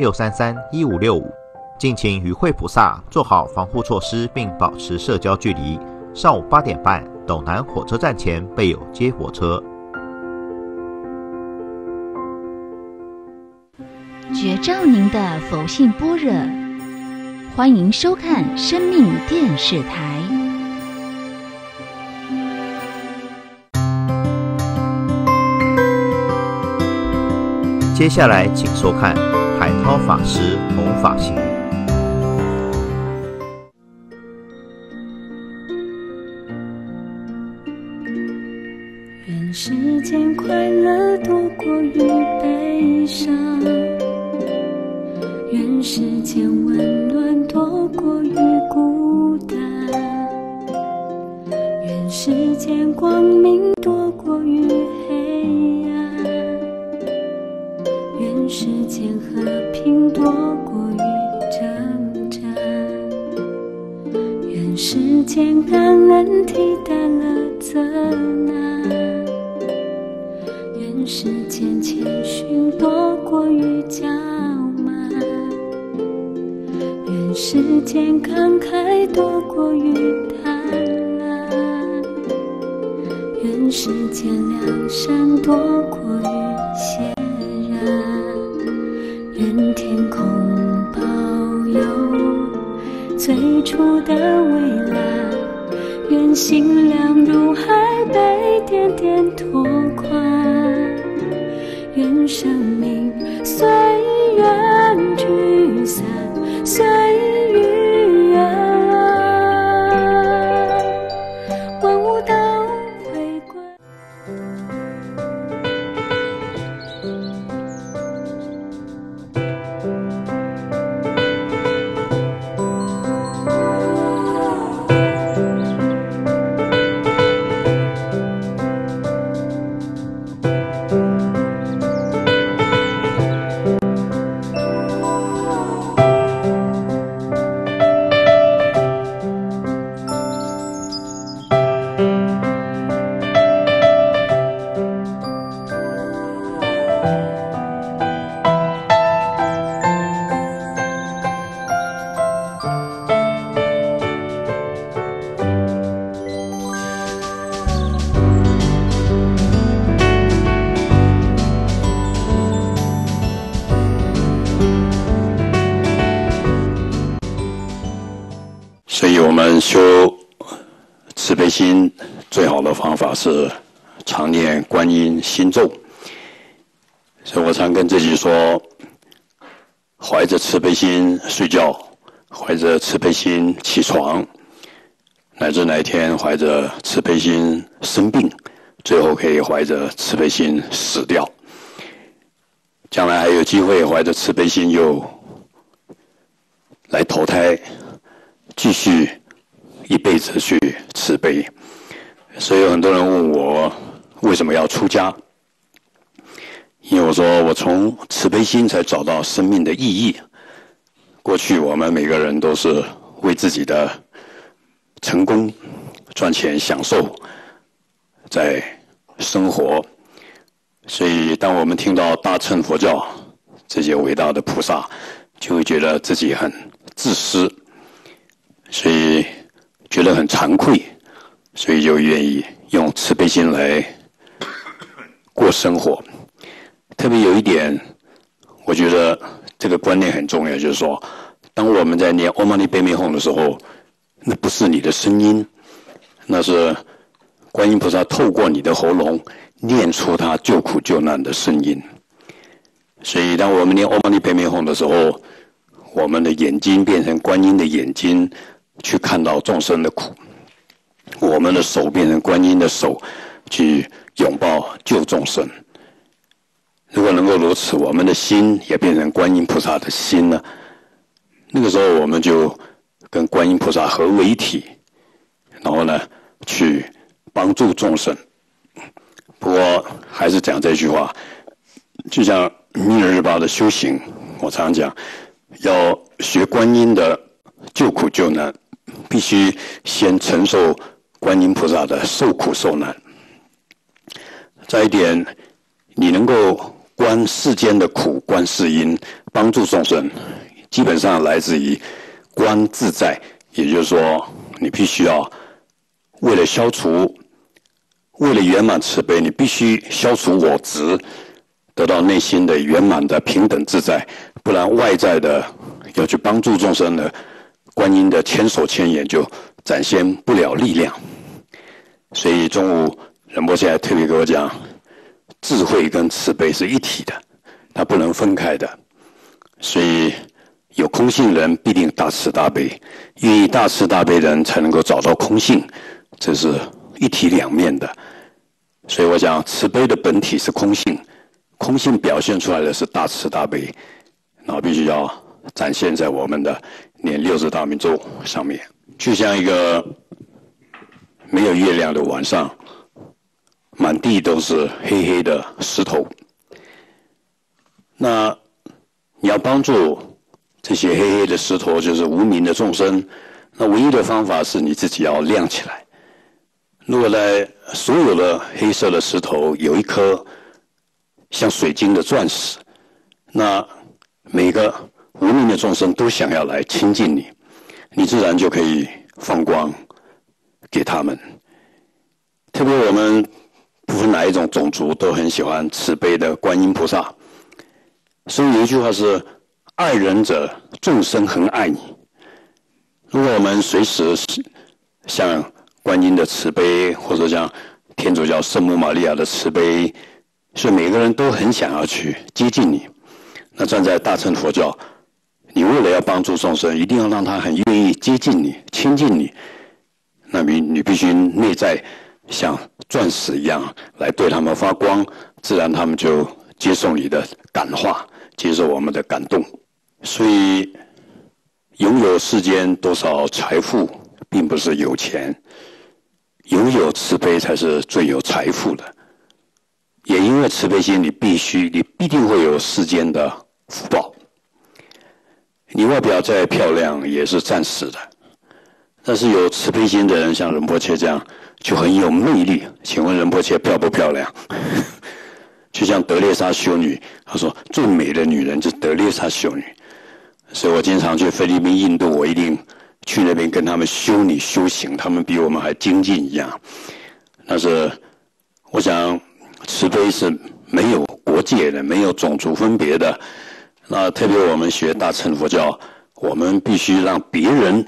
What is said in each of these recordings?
六三三一五六五。敬请与惠菩萨做好防护措施，并保持社交距离。上午八点半，斗南火车站前备有接火车。觉照您的佛性般若，欢迎收看生命电视台。接下来，请收看海涛法师弘法行。愿世间快乐多过于悲伤，愿世间温暖多过于孤单，愿世间光明多过于黑暗，愿世间和多过于征战，愿世间感恩替代了责难。愿世间谦逊多过于骄慢，愿世间慷慨多过于贪婪，愿世间良善多过于血出的蔚蓝，愿心量如海被点点拓宽。愿生心咒。所以我常跟自己说：怀着慈悲心睡觉，怀着慈悲心起床，乃至哪一天怀着慈悲心生病，最后可以怀着慈悲心死掉。将来还有机会怀着慈悲心又来投胎。继续一辈子去慈悲，所以有很多人问我为什么要出家？因为我说我从慈悲心才找到生命的意义。过去我们每个人都是为自己的成功、赚钱、享受在生活，所以当我们听到大乘佛教这些伟大的菩萨，就会觉得自己很自私。所以觉得很惭愧，所以就愿意用慈悲心来过生活。特别有一点，我觉得这个观念很重要，就是说，当我们在念 Om Mani Padme Hum 的时候，那不是你的声音，那是观音菩萨透过你的喉咙念出他救苦救难的声音。所以，当我们念 Om Mani Padme Hum 的时候，我们的眼睛变成观音的眼睛。去看到众生的苦，我们的手变成观音的手，去拥抱救众生。如果能够如此，我们的心也变成观音菩萨的心了。那个时候，我们就跟观音菩萨合为一体，然后呢，去帮助众生。不过，还是讲这句话，就像《密日报》的修行，我常讲，要学观音的救苦救难。必须先承受观音菩萨的受苦受难。再一点，你能够观世间的苦，观世因，帮助众生，基本上来自于观自在。也就是说，你必须要为了消除，为了圆满慈悲，你必须消除我执，得到内心的圆满的平等自在。不然，外在的要去帮助众生的观音的千手千眼就展现不了力量。所以中午仁波切还特别给我讲，智慧跟慈悲是一体的，它不能分开的。所以。有空性人必定大慈大悲，愿意大慈大悲人才能够找到空性，这是一体两面的。所以我想，慈悲的本体是空性，空性表现出来的是大慈大悲，那必须要展现在我们的念六字大明咒上面。就像一个没有月亮的晚上，满地都是黑黑的石头，那你要帮助。这些黑黑的石头就是无名的众生，那唯一的方法是你自己要亮起来。如果在所有的黑色的石头有一颗像水晶的钻石，那每个无名的众生都想要来亲近你，你自然就可以放光给他们。特别我们不分哪一种种族，都很喜欢慈悲的观音菩萨。所以有一句话是。爱人者，众生很爱你。如果我们随时像观音的慈悲，或者像天主教圣母玛利亚的慈悲，是每个人都很想要去接近你。那站在大乘佛教，你为了要帮助众生，一定要让他很愿意接近你、亲近你。那你你必须内在像钻石一样来对他们发光，自然他们就接受你的感化，接受我们的感动。所以，拥有世间多少财富，并不是有钱；拥有慈悲才是最有财富的。也因为慈悲心，你必须，你必定会有世间的福报。你外表再漂亮，也是暂时的。但是有慈悲心的人，像仁波切这样，就很有魅力。请问仁波切漂不漂亮？就像德列莎修女，她说最美的女人就是德列莎修女。所以我经常去菲律宾、印度，我一定去那边跟他们修女修行，他们比我们还精进一样。但是，我想慈悲是没有国界的，没有种族分别的。那特别我们学大乘佛教，我们必须让别人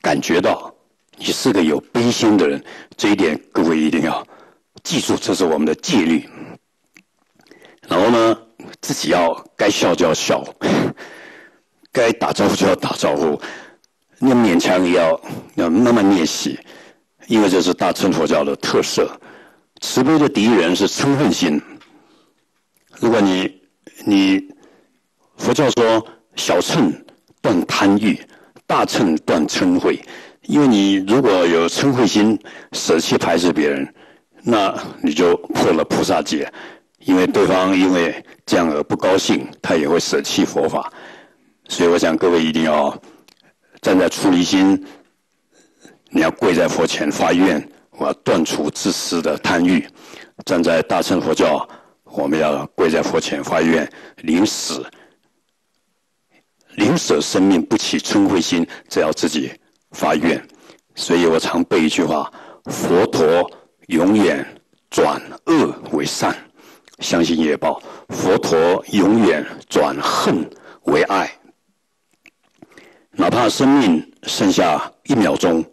感觉到你是个有悲心的人。这一点各位一定要记住，这是我们的戒律。然后呢，自己要该笑就要笑。该打招呼就要打招呼，你勉强也要要慢慢练习，因为这是大乘佛教的特色。慈悲的敌人是嗔恨心。如果你你佛教说小乘断贪欲，大乘断嗔恚，因为你如果有嗔恚心，舍弃排斥别人，那你就破了菩萨戒，因为对方因为这样而不高兴，他也会舍弃佛法。所以，我想各位一定要站在出离心，你要跪在佛前发愿，我要断除自私的贪欲；站在大乘佛教，我们要跪在佛前发愿，临死、临舍生命不起嗔恚心，只要自己发愿。所以我常背一句话：佛陀永远转恶为善，相信业报；佛陀永远转恨为爱。哪怕生命剩下一秒钟，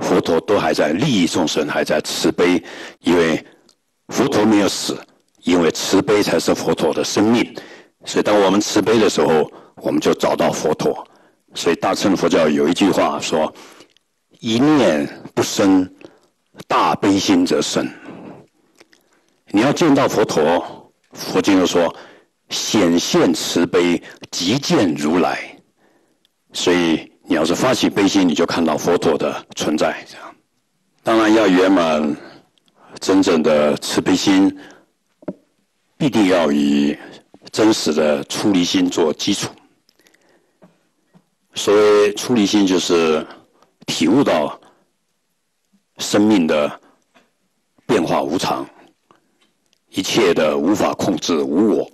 佛陀都还在利益众生，还在慈悲，因为佛陀没有死，因为慈悲才是佛陀的生命。所以，当我们慈悲的时候，我们就找到佛陀。所以，大乘佛教有一句话说：“一念不生，大悲心则生。”你要见到佛陀，佛经又说：“显现慈悲，即见如来。”所以，你要是发起悲心，你就看到佛陀的存在。这样，当然要圆满真正的慈悲心，必定要以真实的出离心做基础。所谓出离心，就是体悟到生命的变化无常，一切的无法控制，无我。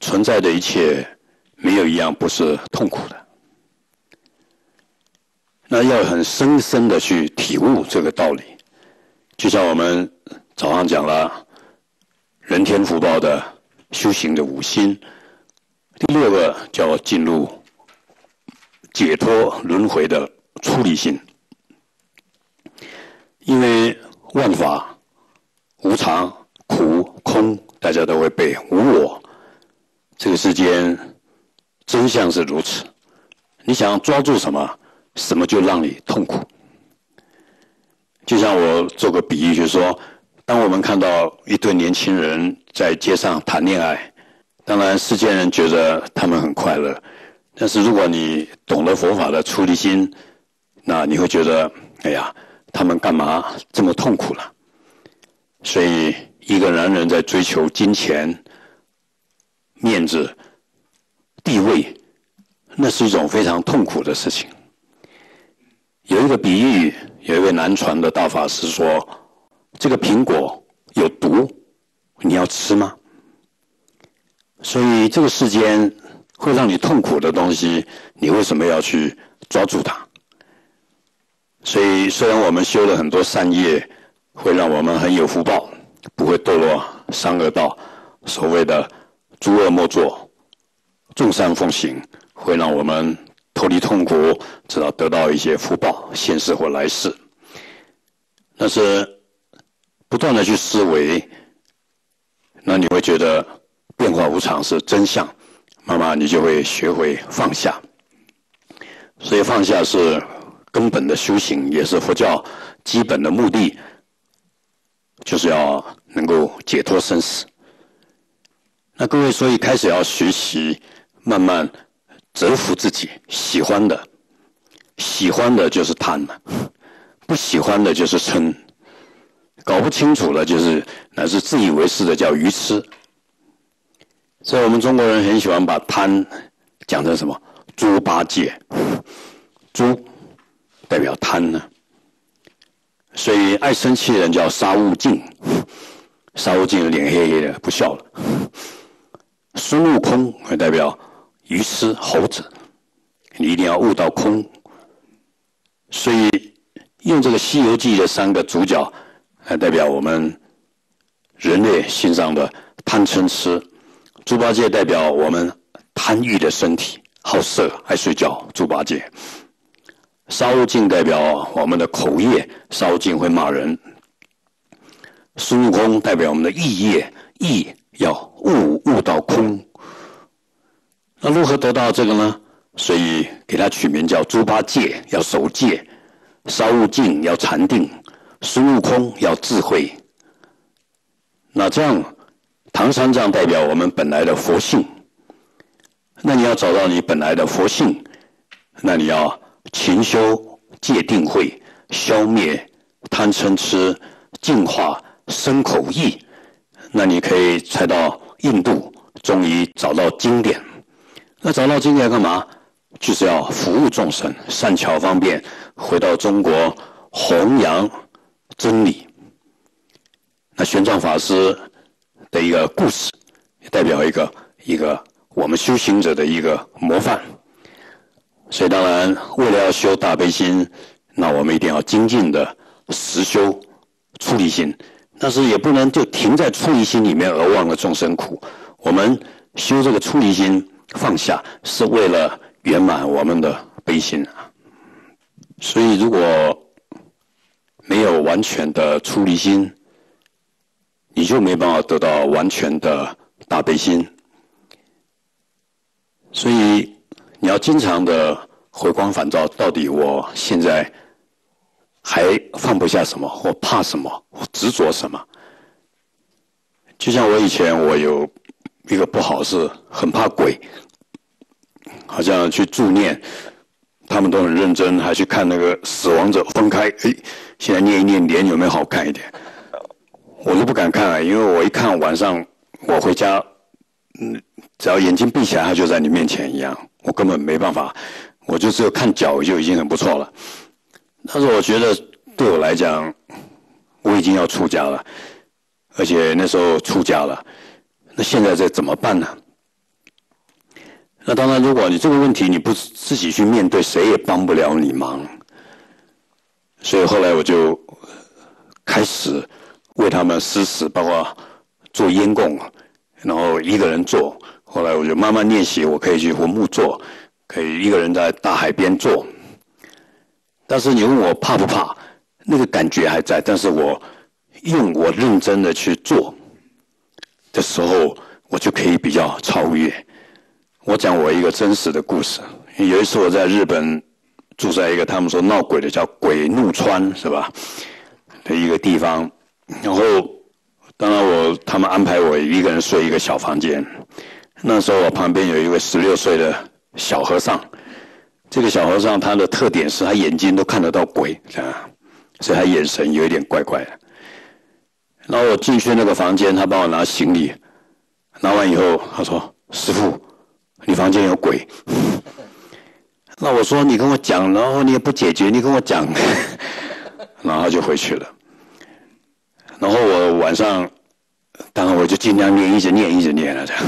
存在的一切没有一样不是痛苦的。那要很深深的去体悟这个道理，就像我们早上讲了，人天福报的修行的五心，第六个叫进入解脱轮回的出离心，因为万法无常、苦、空，大家都会背无我，这个世间真相是如此，你想抓住什么？什么就让你痛苦？就像我做个比喻，就是说，当我们看到一对年轻人在街上谈恋爱，当然世间人觉得他们很快乐，但是如果你懂得佛法的出离心，那你会觉得，哎呀，他们干嘛这么痛苦了？所以，一个男人在追求金钱、面子、地位，那是一种非常痛苦的事情。有一个比喻，有一位南传的大法师说：“这个苹果有毒，你要吃吗？”所以这个世间会让你痛苦的东西，你为什么要去抓住它？所以虽然我们修了很多善业，会让我们很有福报，不会堕落三恶道，所谓的诸恶莫作，众善奉行，会让我们。脱离痛苦，直到得到一些福报，现世或来世。但是不断的去思维，那你会觉得变化无常是真相，慢慢你就会学会放下。所以放下是根本的修行，也是佛教基本的目的，就是要能够解脱生死。那各位，所以开始要学习，慢慢。折服自己喜欢的，喜欢的就是贪了，不喜欢的就是嗔，搞不清楚了就是乃是自以为是的叫愚痴。所以我们中国人很喜欢把贪讲成什么猪八戒，猪代表贪呢，所以爱生气的人叫沙悟净，沙悟净脸黑黑的不笑了。孙悟空会代表。愚痴猴子，你一定要悟到空。所以用这个《西游记》的三个主角来代表我们人类心上的贪嗔痴。猪八戒代表我们贪欲的身体，好色爱睡觉。猪八戒，沙悟净代表我们的口业，沙悟净会骂人。孙悟空代表我们的意业，意要悟悟到空。那如何得到这个呢？所以给他取名叫猪八戒，要守戒；沙悟净要禅定；孙悟空要智慧。那这样，唐三藏代表我们本来的佛性。那你要找到你本来的佛性，那你要勤修戒定慧，消灭贪嗔痴，净化身口意。那你可以才到印度，终于找到经典。那找到经典干嘛？就是要服务众生，善巧方便，回到中国弘扬真理。那玄奘法师的一个故事，代表一个一个我们修行者的一个模范。所以当然，为了要修大悲心，那我们一定要精进的实修出离心。但是也不能就停在出离心里面而忘了众生苦。我们修这个出离心。放下是为了圆满我们的悲心啊，所以如果没有完全的出离心，你就没办法得到完全的大悲心。所以你要经常的回光返照，到底我现在还放不下什么，或怕什么，或执着什么？就像我以前我有。一个不好是很怕鬼，好像去助念，他们都很认真，还去看那个死亡者分开。哎，现在念一念脸有没有好看一点？我都不敢看啊，因为我一看晚上我回家，嗯，只要眼睛闭起来，他就在你面前一样，我根本没办法。我就只有看脚就已经很不错了。但是我觉得对我来讲，我已经要出家了，而且那时候出家了。那现在这怎么办呢？那当然，如果你这个问题你不自己去面对，谁也帮不了你忙。所以后来我就开始为他们施食，包括做烟供，然后一个人做。后来我就慢慢练习，我可以去坟墓做，可以一个人在大海边做。但是你问我怕不怕？那个感觉还在，但是我用我认真的去做的时候，我就可以比较超越。我讲我一个真实的故事。有一次我在日本住在一个他们说闹鬼的叫鬼怒川是吧的一个地方，然后当然我他们安排我一个人睡一个小房间。那时候我旁边有一位十六岁的小和尚，这个小和尚他的特点是他眼睛都看得到鬼啊。所以他眼神有一点怪怪的。然后我进去那个房间，他帮我拿行李，拿完以后，他说：“师傅，你房间有鬼。”那我说：“你跟我讲，然后你也不解决，你跟我讲。”然后他就回去了。然后我晚上，当然我就尽量念，一直念，一直念了这样。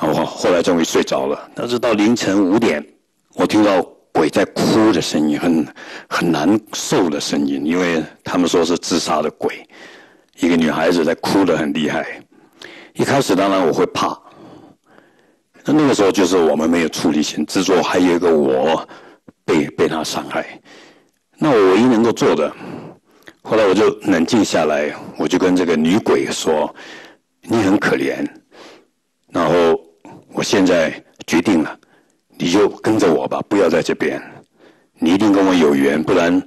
然后后来终于睡着了。但是到凌晨五点，我听到。鬼在哭的声音，很很难受的声音，因为他们说是自杀的鬼。一个女孩子在哭的很厉害。一开始当然我会怕，那那个时候就是我们没有处理心，制作还有一个我被被他伤害。那我唯一能够做的，后来我就冷静下来，我就跟这个女鬼说：“你很可怜，然后我现在决定了。”你就跟着我吧，不要在这边。你一定跟我有缘，不然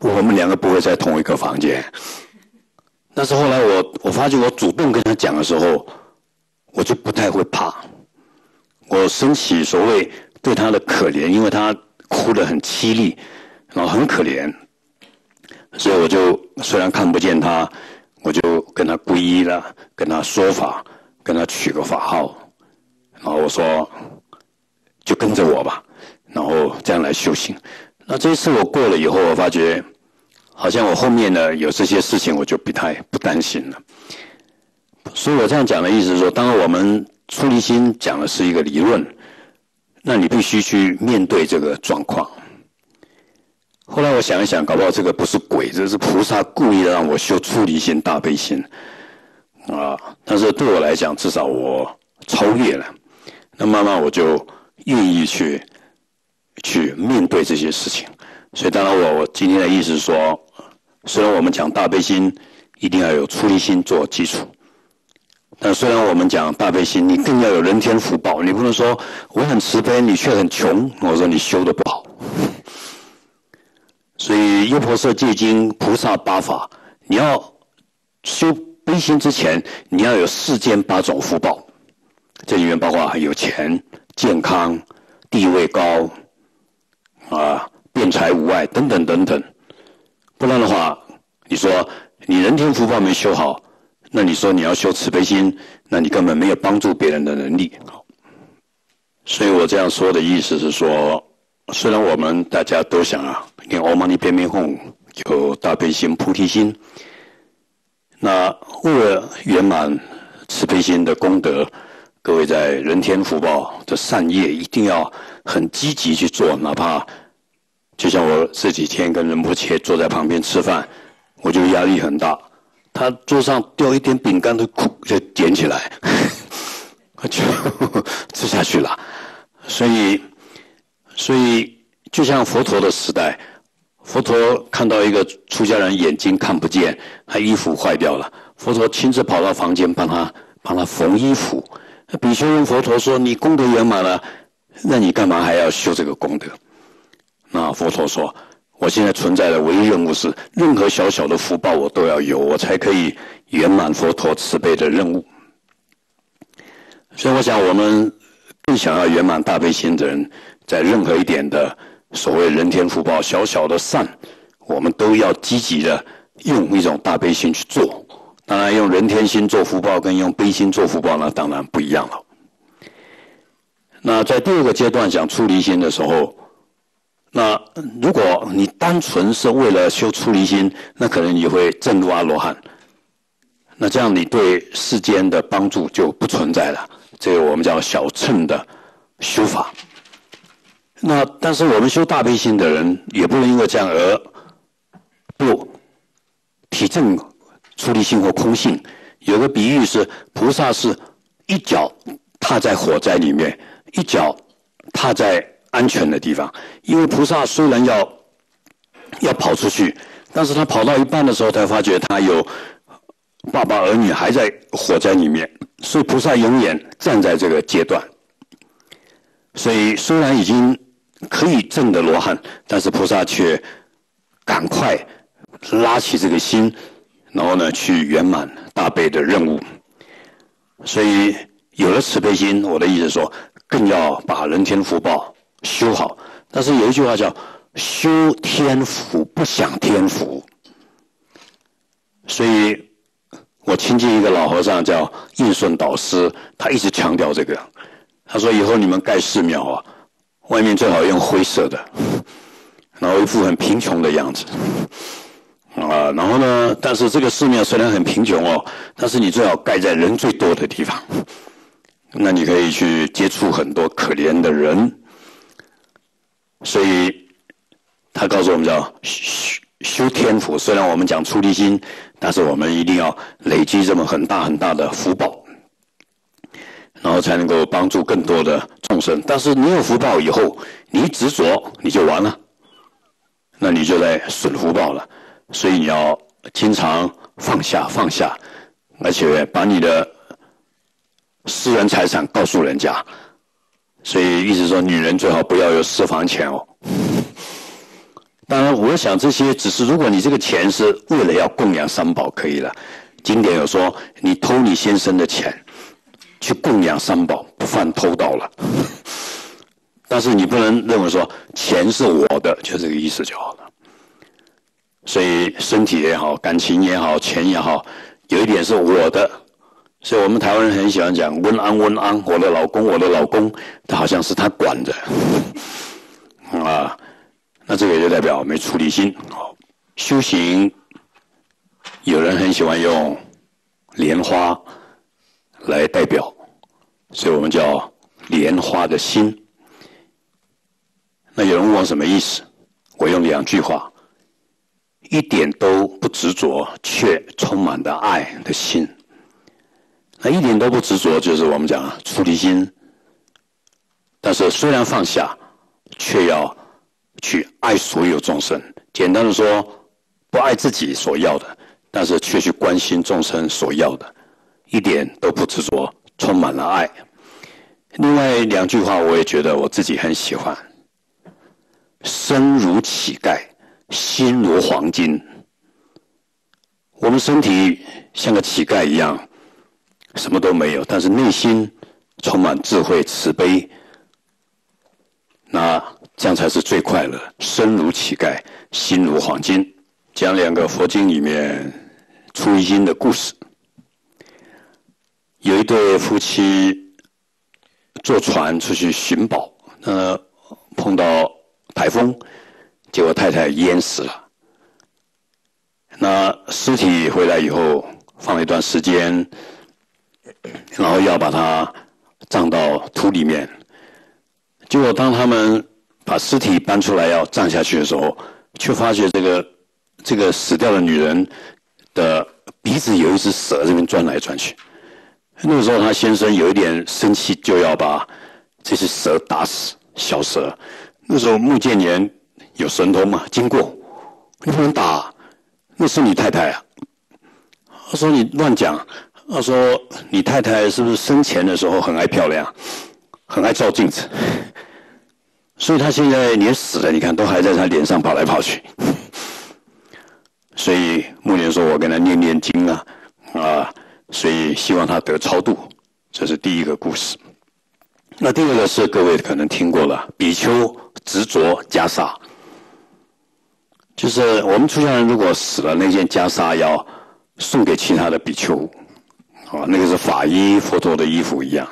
我们两个不会在同一个房间。但是后来我我发觉，我主动跟他讲的时候，我就不太会怕。我升起所谓对他的可怜，因为他哭得很凄厉，然后很可怜，所以我就虽然看不见他，我就跟他皈依了，跟他说法，跟他取个法号，然后我说。就跟着我吧，然后这样来修行。那这一次我过了以后，我发觉好像我后面呢有这些事情，我就不太不担心了。所以我这样讲的意思是说，当我们出离心讲的是一个理论，那你必须去面对这个状况。后来我想一想，搞不好这个不是鬼，这是菩萨故意让我修出离心、大悲心啊。但是对我来讲，至少我超越了。那慢慢我就。愿意去去面对这些事情，所以当然我我今天的意思是说，虽然我们讲大悲心一定要有出离心做基础，但虽然我们讲大悲心，你更要有人天福报，你不能说我很慈悲，你却很穷，我说你修的不好。所以《优婆塞戒经》菩萨八法，你要修悲心之前，你要有世间八种福报，这里面包括有钱。健康、地位高，啊，辩才无碍等等等等，不然的话，你说你人天福报没修好，那你说你要修慈悲心，那你根本没有帮助别人的能力。所以我这样说的意思是说，虽然我们大家都想啊，念阿弥陀佛，有大悲心、菩提心，那为了圆满慈悲心的功德。各位在人天福报的善业一定要很积极去做，哪怕就像我这几天跟仁波切坐在旁边吃饭，我就压力很大。他桌上掉一点饼干都哭，就捡起来，就吃下去了。所以，所以就像佛陀的时代，佛陀看到一个出家人眼睛看不见，他衣服坏掉了，佛陀亲自跑到房间帮他帮他缝衣服。比丘问佛陀说：“你功德圆满了，那你干嘛还要修这个功德？”那佛陀说：“我现在存在的唯一任务是，任何小小的福报我都要有，我才可以圆满佛陀慈悲的任务。”所以，我想我们更想要圆满大悲心的人，在任何一点的所谓人天福报、小小的善，我们都要积极的用一种大悲心去做。当然，用人天心做福报，跟用悲心做福报，那当然不一样了。那在第二个阶段讲出离心的时候，那如果你单纯是为了修出离心，那可能你会证入阿罗汉。那这样你对世间的帮助就不存在了。这个我们叫小乘的修法。那但是我们修大悲心的人，也不能因为这样而不体证出离心或空性。有个比喻是，菩萨是一脚踏在火灾里面，一脚踏在安全的地方。因为菩萨虽然要要跑出去，但是他跑到一半的时候，才发觉他有爸爸儿女还在火灾里面，所以菩萨永远站在这个阶段。所以虽然已经。可以证的罗汉，但是菩萨却赶快拉起这个心，然后呢去圆满大悲的任务。所以有了慈悲心，我的意思说，更要把人天福报修好。但是有一句话叫“修天福不享天福”，所以我亲近一个老和尚叫应顺导师，他一直强调这个。他说：“以后你们盖寺庙啊。”外面最好用灰色的，然后一副很贫穷的样子，啊，然后呢，但是这个寺庙虽然很贫穷哦，但是你最好盖在人最多的地方，那你可以去接触很多可怜的人，所以他告诉我们叫修修天福，虽然我们讲出离心，但是我们一定要累积这么很大很大的福报。然后才能够帮助更多的众生。但是你有福报以后，你执着你就完了，那你就在损福报了。所以你要经常放下放下，而且把你的私人财产告诉人家。所以意思说，女人最好不要有私房钱哦。当然，我想这些只是如果你这个钱是为了要供养三宝，可以了。经典有说，你偷你先生的钱。去供养三宝，不犯偷盗了。但是你不能认为说钱是我的，就这个意思就好了。所以身体也好，感情也好，钱也好，有一点是我的。所以我们台湾人很喜欢讲“温安温安”，我的老公，我的老公，他好像是他管的。啊，那这个就代表没处理心。修行，有人很喜欢用莲花。来代表，所以我们叫莲花的心。那有人问我什么意思？我用两句话：一点都不执着，却充满的爱的心。那一点都不执着，就是我们讲出离心。但是虽然放下，却要去爱所有众生。简单的说，不爱自己所要的，但是却去关心众生所要的。一点都不执着，充满了爱。另外两句话，我也觉得我自己很喜欢：身如乞丐，心如黄金。我们身体像个乞丐一样，什么都没有，但是内心充满智慧、慈悲。那这样才是最快乐。身如乞丐，心如黄金。讲两个佛经里面出心的故事。有一对夫妻坐船出去寻宝，呃，碰到台风，结果太太淹死了。那尸体回来以后，放了一段时间，然后要把它葬到土里面。结果当他们把尸体搬出来要葬下去的时候，却发觉这个这个死掉的女人的鼻子有一只蛇这边钻来钻去。那个时候，他先生有一点生气，就要把这只蛇打死。小蛇，那时候穆建年有神通嘛，经过，你不能打，那是你太太啊。他说你乱讲，他说你太太是不是生前的时候很爱漂亮，很爱照镜子，所以他现在连死了，你看都还在他脸上跑来跑去。所以穆年说：“我跟他念念经啊，啊。”所以希望他得超度，这是第一个故事。那第二个是各位可能听过了，比丘执着袈裟，就是我们出家人如果死了，那件袈裟要送给其他的比丘，啊，那个是法衣佛陀的衣服一样。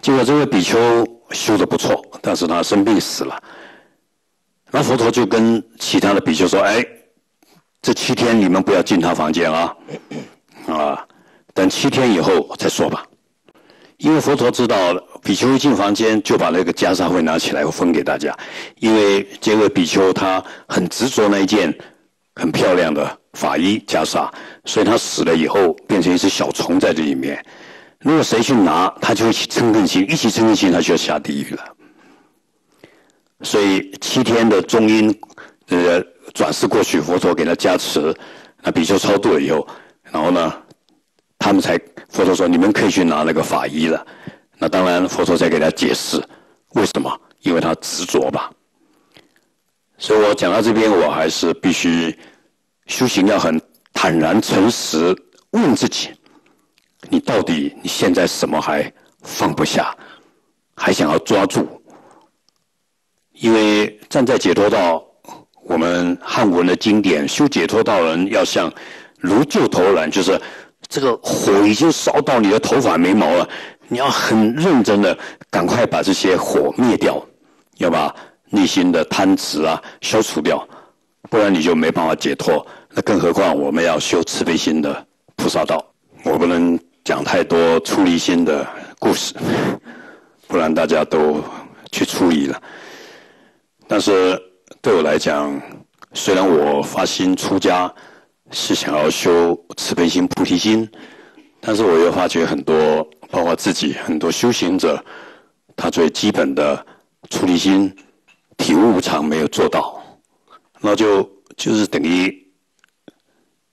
结果这个比丘修的不错，但是他生病死了，那佛陀就跟其他的比丘说：“哎，这七天你们不要进他房间啊，啊。”等七天以后再说吧，因为佛陀知道，比丘一进房间就把那个袈裟会拿起来分给大家，因为这位比丘他很执着那一件很漂亮的法衣袈裟，所以他死了以后变成一只小虫在这里面。如果谁去拿，他就一起嗔恨心，一起嗔恨心，他就要下地狱了。所以七天的中阴，呃，转世过去，佛陀给他加持，那比丘超度了以后，然后呢？他们才佛陀说：“你们可以去拿那个法衣了。”那当然，佛陀在给他解释为什么，因为他执着吧。所以我讲到这边，我还是必须修行要很坦然诚实，问自己：你到底你现在什么还放不下，还想要抓住？因为站在解脱道，我们汉文的经典，修解脱道人要像如救头燃，就是。这个火已经烧到你的头发眉毛了，你要很认真的赶快把这些火灭掉，要把内心的贪执啊消除掉，不然你就没办法解脱。那更何况我们要修慈悲心的菩萨道，我不能讲太多出离心的故事，不然大家都去出离了。但是对我来讲，虽然我发心出家。是想要修慈悲心、菩提心，但是我又发觉很多，包括自己很多修行者，他最基本的出离心、体悟无常没有做到，那就就是等于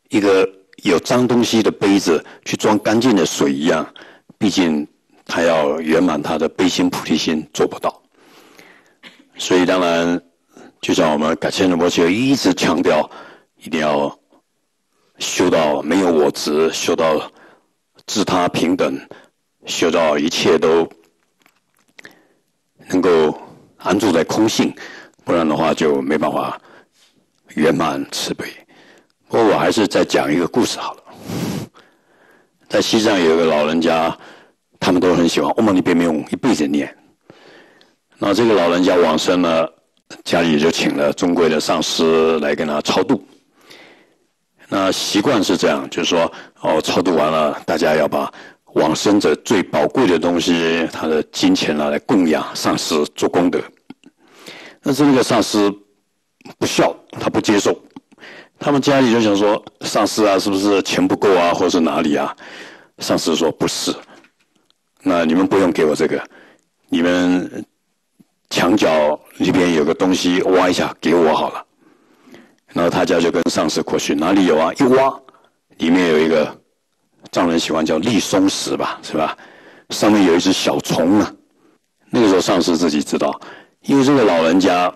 一个有脏东西的杯子去装干净的水一样，毕竟他要圆满他的悲心、菩提心做不到，所以当然，就像我们感谢仁波切一直强调，一定要。修到没有我执，修到自他平等，修到一切都能够安住在空性，不然的话就没办法圆满慈悲。不过我还是再讲一个故事好了。在西藏有一个老人家，他们都很喜欢嗡嘛呢叭咪吽，一辈子念。那这个老人家往生了，家里就请了尊贵的上师来跟他超度。那习惯是这样，就是说，哦，超度完了，大家要把往生者最宝贵的东西，他的金钱拿来供养上师做功德。但是那个上师不孝，他不接受。他们家里就想说，上师啊，是不是钱不够啊，或者是哪里啊？上师说不是。那你们不用给我这个，你们墙角里边有个东西，挖一下给我好了。然后他家就跟上司过去，哪里有啊？一挖，里面有一个藏人喜欢叫立松石吧，是吧？上面有一只小虫啊。那个时候上司自己知道，因为这个老人家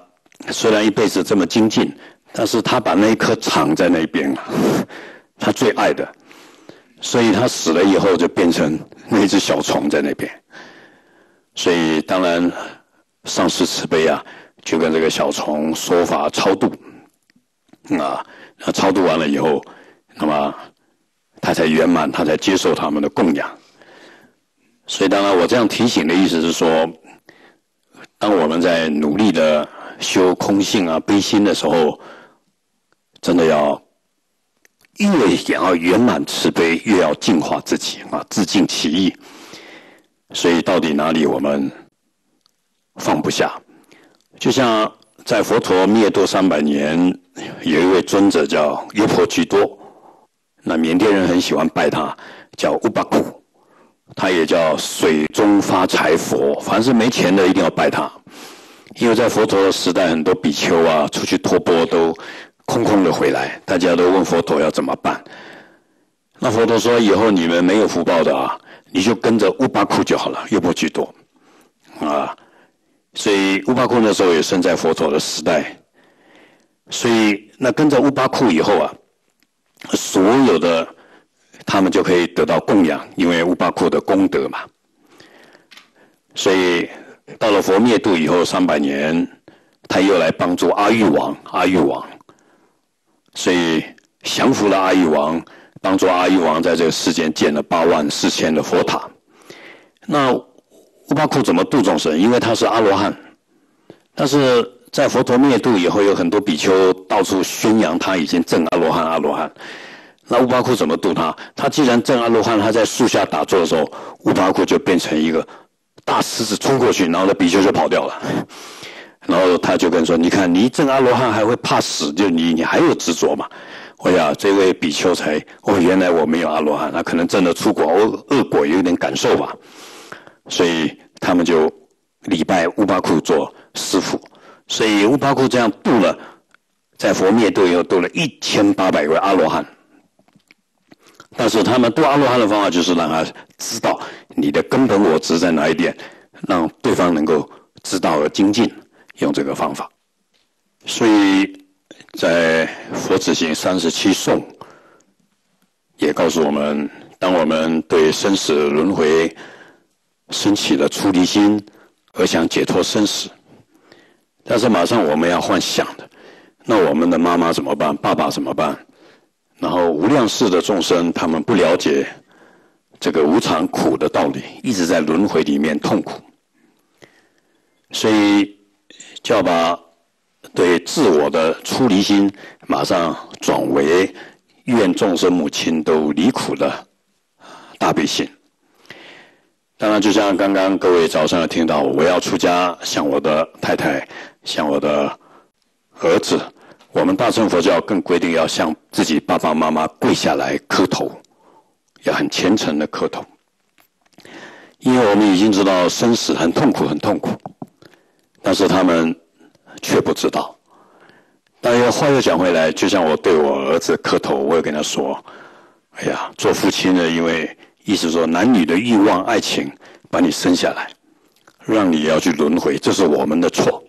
虽然一辈子这么精进，但是他把那一颗藏在那边了，他最爱的，所以他死了以后就变成那只小虫在那边。所以当然上司慈悲啊，就跟这个小虫说法超度。啊，那超度完了以后，那么他才圆满，他才接受他们的供养。所以，当然我这样提醒的意思是说，当我们在努力的修空性啊、悲心的时候，真的要越想要圆满慈悲，越要净化自己啊，自尽其意。所以，到底哪里我们放不下？就像。在佛陀灭度三百年，有一位尊者叫优婆居多，那缅甸人很喜欢拜他，叫乌巴库，他也叫水中发财佛，凡是没钱的一定要拜他，因为在佛陀的时代，很多比丘啊出去托钵都空空的回来，大家都问佛陀要怎么办，那佛陀说以后你们没有福报的啊，你就跟着乌巴库就好了，优婆居多，啊。所以乌巴库那时候也生在佛陀的时代，所以那跟着乌巴库以后啊，所有的他们就可以得到供养，因为乌巴库的功德嘛。所以到了佛灭度以后三百年，他又来帮助阿育王，阿育王，所以降服了阿育王，帮助阿育王在这个世间建了八万四千的佛塔。那。乌巴库怎么度众生？因为他是阿罗汉，但是在佛陀灭度以后，有很多比丘到处宣扬他已经证阿罗汉，阿罗汉。那乌巴库怎么度他？他既然正阿罗汉，他在树下打坐的时候，乌巴库就变成一个大狮子冲过去，然后那比丘就跑掉了。然后他就跟说：“你看，你正阿罗汉还会怕死，就你你还有执着嘛？”我呀，这位比丘才哦，原来我没有阿罗汉，他可能真的出果恶恶果有点感受吧。所以他们就礼拜乌巴库做师傅。所以乌巴库这样度了，在佛灭度以后度了一千八百位阿罗汉。但是他们度阿罗汉的方法就是让他知道你的根本我执在哪一点，让对方能够知道而精进，用这个方法。所以在佛子行三十七颂也告诉我们，当我们对生死轮回升起了出离心，而想解脱生死，但是马上我们要幻想的，那我们的妈妈怎么办？爸爸怎么办？然后无量世的众生，他们不了解这个无常苦的道理，一直在轮回里面痛苦，所以就要把对自我的出离心马上转为愿众生母亲都离苦的大悲心。当然，就像刚刚各位早上有听到，我要出家，向我的太太，向我的儿子。我们大乘佛教更规定要向自己爸爸妈妈跪下来磕头，要很虔诚的磕头，因为我们已经知道生死很痛苦，很痛苦，但是他们却不知道。但是话又讲回来，就像我对我儿子磕头，我也跟他说：“哎呀，做父亲的，因为意思说男女的欲望、爱情把你生下来，让你要去轮回，这是我们的错，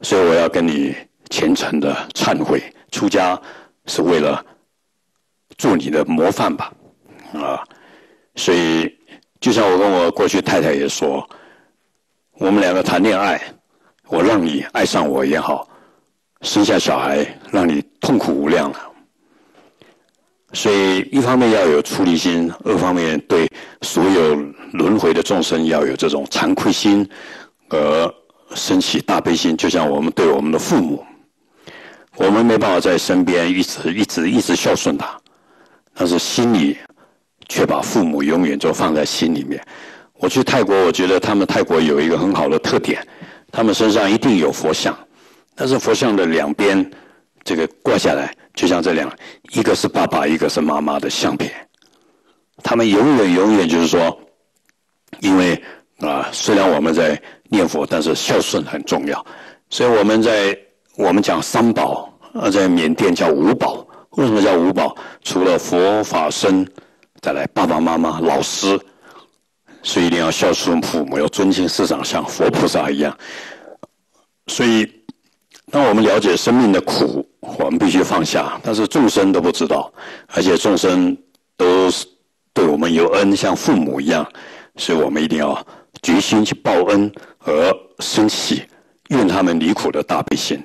所以我要跟你。”虔诚的忏悔，出家是为了做你的模范吧，啊，所以就像我跟我过去太太也说，我们两个谈恋爱，我让你爱上我也好，生下小孩让你痛苦无量了，所以一方面要有出离心，二方面对所有轮回的众生要有这种惭愧心，而升起大悲心，就像我们对我们的父母。我们没办法在身边一直一直一直孝顺他，但是心里却把父母永远就放在心里面。我去泰国，我觉得他们泰国有一个很好的特点，他们身上一定有佛像，但是佛像的两边这个挂下来，就像这两，一个是爸爸，一个是妈妈的相片。他们永远永远就是说，因为啊，虽然我们在念佛，但是孝顺很重要，所以我们在。我们讲三宝，啊，在缅甸叫五宝。为什么叫五宝？除了佛法僧，再来爸爸妈妈、老师，所以一定要孝顺父母，要尊敬师长，像佛菩萨一样。所以，当我们了解生命的苦，我们必须放下。但是众生都不知道，而且众生都是对我们有恩，像父母一样，所以我们一定要决心去报恩而生起愿他们离苦的大悲心。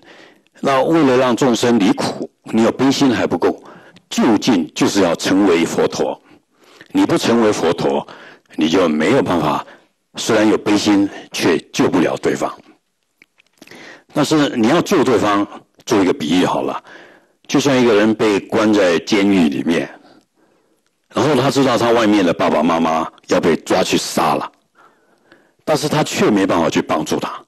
那为了让众生离苦，你有悲心还不够，究竟就是要成为佛陀。你不成为佛陀，你就没有办法。虽然有悲心，却救不了对方。但是你要救对方，做一个比喻好了，就像一个人被关在监狱里面，然后他知道他外面的爸爸妈妈要被抓去杀了，但是他却没办法去帮助他。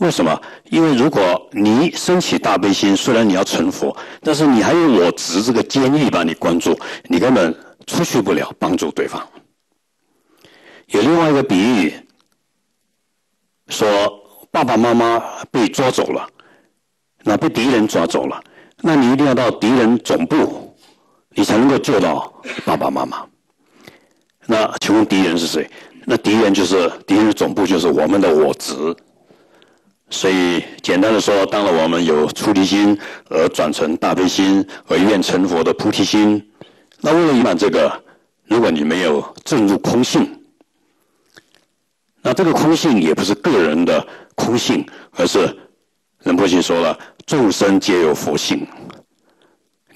为什么？因为如果你升起大悲心，虽然你要成佛，但是你还有我执这个监狱把你关住，你根本出去不了帮助对方。有另外一个比喻，说爸爸妈妈被抓走了，那被敌人抓走了，那你一定要到敌人总部，你才能够救到爸爸妈妈。那请问敌人是谁？那敌人就是敌人总部，就是我们的我执。所以，简单的说，当了我们有出离心，而转成大悲心，而愿成佛的菩提心。那为了圆满这个，如果你没有证入空性，那这个空性也不是个人的空性，而是仁波切说了，众生皆有佛性。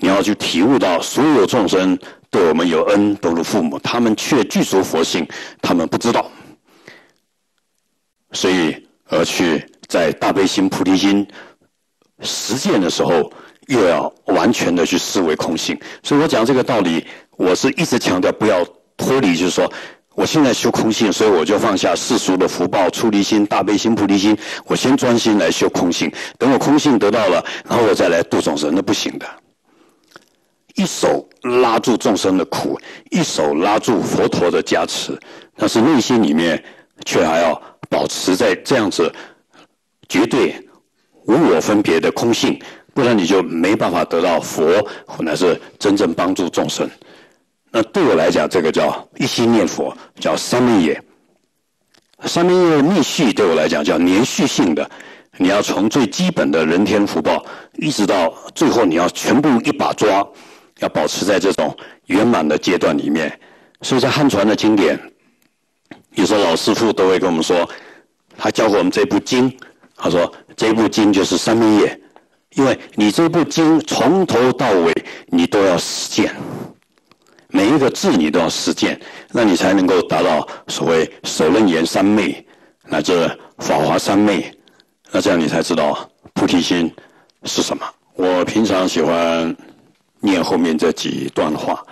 你要去体悟到，所有众生对我们有恩，都是父母，他们却具足佛性，他们不知道，所以而去。在大悲心、菩提心实践的时候，又要完全的去思维空性。所以我讲这个道理，我是一直强调不要脱离，就是说，我现在修空性，所以我就放下世俗的福报、出离心、大悲心、菩提心，我先专心来修空性。等我空性得到了，然后我再来度众生，那不行的。一手拉住众生的苦，一手拉住佛陀的加持，但是内心里面却还要保持在这样子绝对无我分别的空性，不然你就没办法得到佛，或者是真正帮助众生。那对我来讲，这个叫一心念佛，叫三昧业。三昧业密续对我来讲叫连续性的，你要从最基本的人天福报，一直到最后，你要全部一把抓。要保持在这种圆满的阶段里面，所以在汉传的经典，有时候老师傅都会跟我们说，他教过我们这部经，他说这部经就是三昧业，因为你这部经从头到尾你都要实践，每一个字你都要实践，那你才能够达到所谓首楞严三昧，乃至法华三昧，那这样你才知道菩提心是什么。我平常喜欢。念后面这几段话，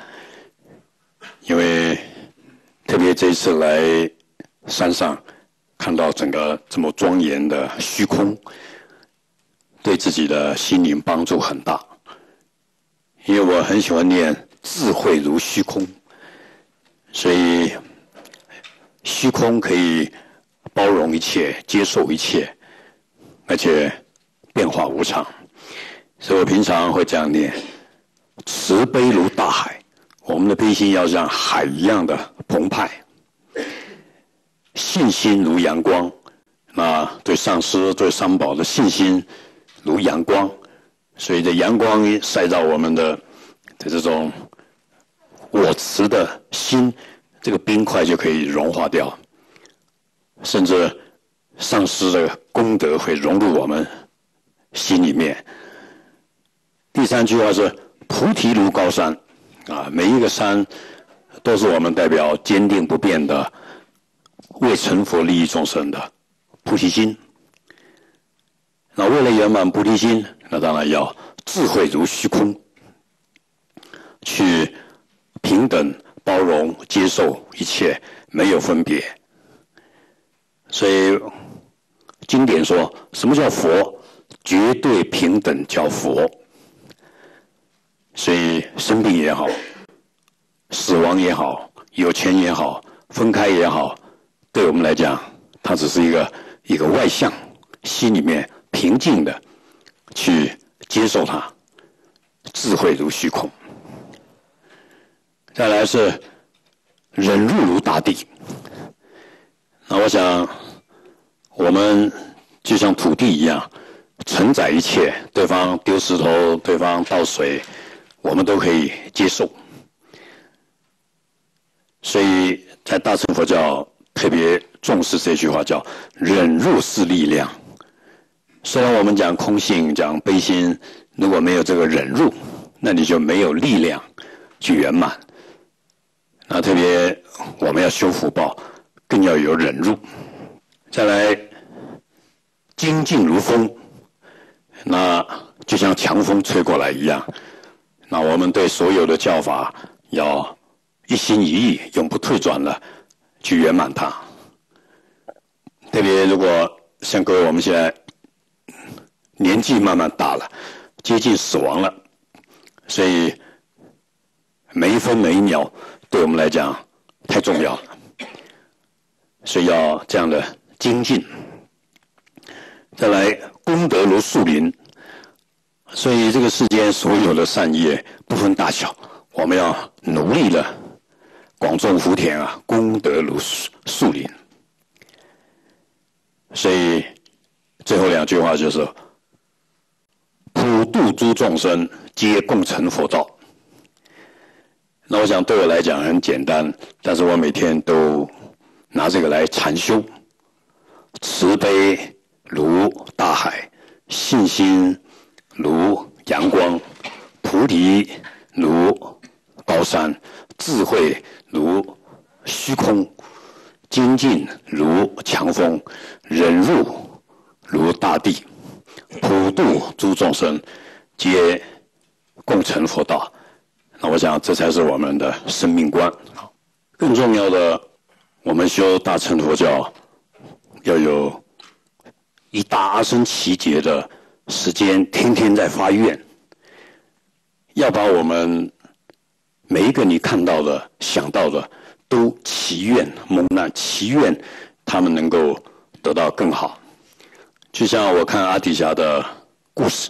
因为特别这一次来山上，看到整个这么庄严的虚空，对自己的心灵帮助很大。因为我很喜欢念“智慧如虚空”，所以虚空可以包容一切、接受一切，而且变化无常，所以我平常会这样念。慈悲如大海，我们的悲心要像海一样的澎湃；信心如阳光，那对上师、对三宝的信心如阳光，所以这阳光晒到我们的的这种我慈的心，这个冰块就可以融化掉，甚至上师的功德会融入我们心里面。第三句话是。菩提如高山，啊，每一个山都是我们代表坚定不变的为成佛利益众生的菩提心。那为了圆满菩提心，那当然要智慧如虚空，去平等包容接受一切，没有分别。所以经典说什么叫佛？绝对平等叫佛。所以生病也好，死亡也好，有钱也好，分开也好，对我们来讲，它只是一个一个外向，心里面平静的去接受它，智慧如虚空。再来是忍辱如大地。那我想，我们就像土地一样，承载一切，对方丢石头，对方倒水。我们都可以接受，所以在大乘佛教特别重视这句话，叫“忍辱是力量”。虽然我们讲空性、讲悲心，如果没有这个忍辱，那你就没有力量去圆满。那特别我们要修福报，更要有忍辱。再来，精进如风，那就像强风吹过来一样。那我们对所有的教法要一心一意、永不退转的去圆满它。特别如果像各位我们现在年纪慢慢大了，接近死亡了，所以每一分每一秒对我们来讲太重要了，所以要这样的精进。再来，功德如树林。所以，这个世间所有的善业不分大小，我们要努力的广种福田啊，功德如树树林。所以，最后两句话就是：普度诸众生，皆共成佛道。那我想对我来讲很简单，但是我每天都拿这个来禅修，慈悲如大海，信心。如阳光，菩提如高山，智慧如虚空，精进如强风，忍辱如大地，普度诸众生，皆共成佛道。那我想，这才是我们的生命观。更重要的，我们修大乘佛教，要有一大阿僧祇劫的时间，天天在发愿，要把我们每一个你看到的、想到的，都祈愿、蒙难祈愿，他们能够得到更好。就像我看阿底峡的故事，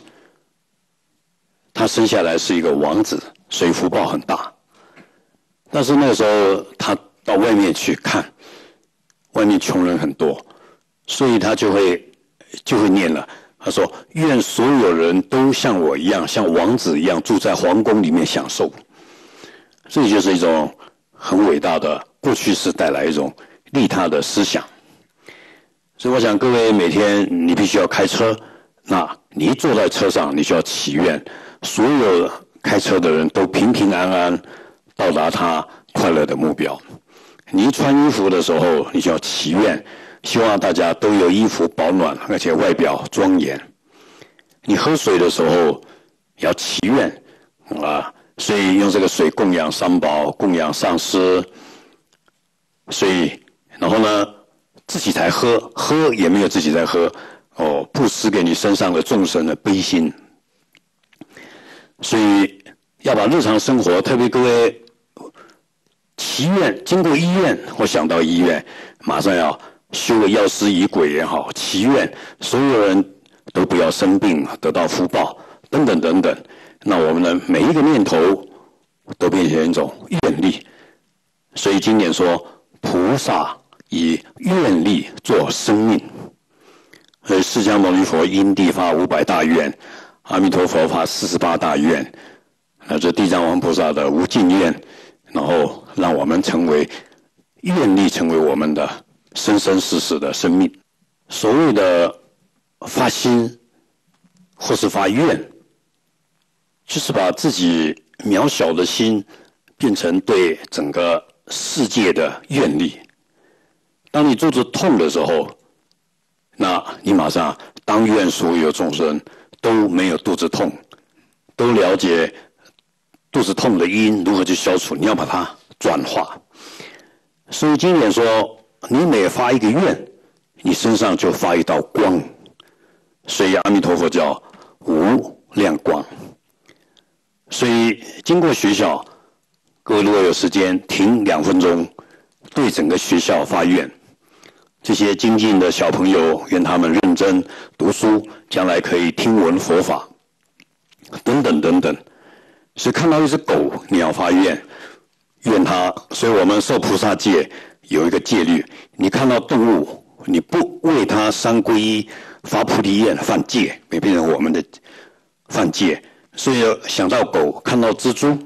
他生下来是一个王子。所以福报很大，但是那个时候他到外面去看，外面穷人很多，所以他就会就会念了。他说：“愿所有人都像我一样，像王子一样住在皇宫里面享受。”这就是一种很伟大的过去式带来一种利他的思想。所以我想各位每天你必须要开车，那你一坐在车上，你就要祈愿所有。开车的人都平平安安到达他快乐的目标。你一穿衣服的时候，你就要祈愿，希望大家都有衣服保暖，而且外表庄严。你喝水的时候要祈愿啊，所以用这个水供养三宝，供养上师。所以，然后呢，自己才喝，喝也没有自己在喝哦，布施给你身上的众生的悲心。所以要把日常生活，特别各位祈愿，经过医院或想到医院，马上要修个药师仪轨也好，祈愿所有人都不要生病，得到福报等等等等。那我们的每一个念头都变成一种愿力。所以经典说，菩萨以愿力做生命。所以释迦牟尼佛因地发五百大愿。阿弥陀佛发四十八大愿，那这地藏王菩萨的无尽愿，然后让我们成为愿力，成为我们的生生世世的生命。所谓的发心或是发愿，就是把自己渺小的心变成对整个世界的愿力。当你肚子痛的时候，那你马上当愿所有众生。都没有肚子痛，都了解肚子痛的因如何去消除，你要把它转化。所以经典说，你每发一个愿，你身上就发一道光。所以阿弥陀佛叫无量光。所以经过学校，各位如果有时间，停两分钟，对整个学校发愿。这些精进的小朋友，愿他们认真读书，将来可以听闻佛法，等等等等。是看到一只狗，你要发愿，愿它。所以我们受菩萨戒有一个戒律：你看到动物，你不为它三皈依、发菩提愿、犯戒，没变成我们的犯戒。所以想到狗，看到蜘蛛，